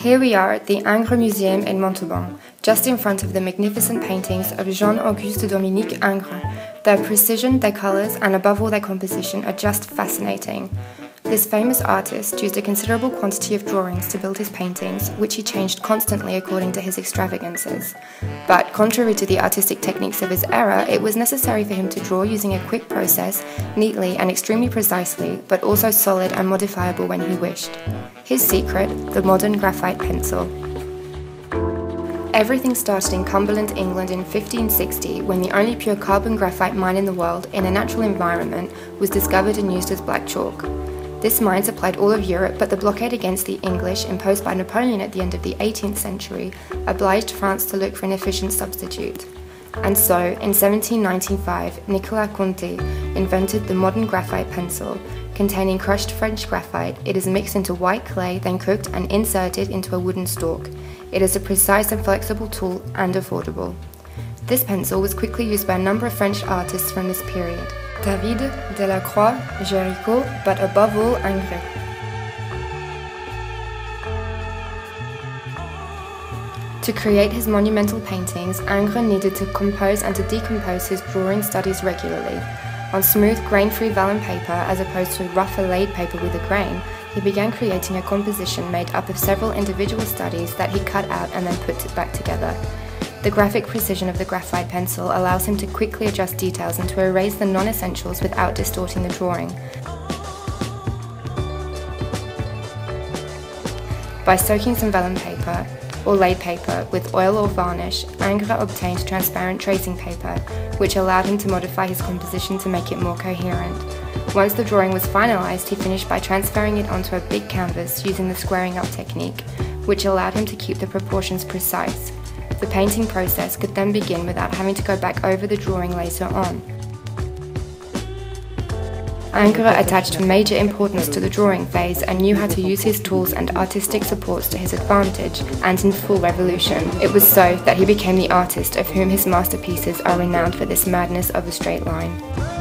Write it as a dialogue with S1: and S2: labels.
S1: Here we are at the Ingres Museum in Montauban, just in front of the magnificent paintings of Jean-Auguste Dominique Ingres. Their precision, their colours, and above all their composition are just fascinating. This famous artist used a considerable quantity of drawings to build his paintings, which he changed constantly according to his extravagances. But contrary to the artistic techniques of his era, it was necessary for him to draw using a quick process, neatly and extremely precisely, but also solid and modifiable when he wished. His secret, the modern graphite pencil. Everything started in Cumberland, England in 1560 when the only pure carbon graphite mine in the world, in a natural environment, was discovered and used as black chalk. This mine supplied all of Europe, but the blockade against the English, imposed by Napoleon at the end of the 18th century, obliged France to look for an efficient substitute. And so, in 1795, Nicolas Conté invented the modern graphite pencil. Containing crushed French graphite, it is mixed into white clay, then cooked and inserted into a wooden stalk. It is a precise and flexible tool and affordable. This pencil was quickly used by a number of French artists from this period. David, Delacroix, Géricault, but above all Ingres. To create his monumental paintings, Ingres needed to compose and to decompose his drawing studies regularly. On smooth, grain-free vellum paper, as opposed to rougher laid paper with a grain, he began creating a composition made up of several individual studies that he cut out and then put back together. The graphic precision of the graphite pencil allows him to quickly adjust details and to erase the non-essentials without distorting the drawing. By soaking some vellum paper, or laid paper, with oil or varnish, Ingres obtained transparent tracing paper, which allowed him to modify his composition to make it more coherent. Once the drawing was finalised, he finished by transferring it onto a big canvas using the squaring up technique, which allowed him to keep the proportions precise. The painting process could then begin without having to go back over the drawing later on. Ingres attached major importance to the drawing phase and knew how to use his tools and artistic supports to his advantage and in full revolution. It was so that he became the artist of whom his masterpieces are renowned for this madness of a straight line.